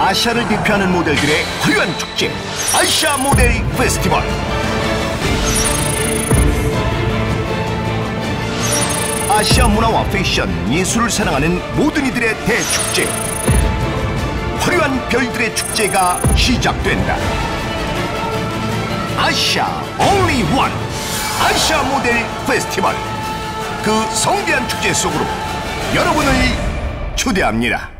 아시아를 대표하는 모델들의 화려한 축제 아시아 모델 페스티벌. 아시아 문화와 패션, 예술을 사랑하는 모든 이들의 대축제. 화려한 별들의 축제가 시작된다. 아시아 only one 아시아 모델 페스티벌. 그 성대한 축제 속으로 여러분을 초대합니다.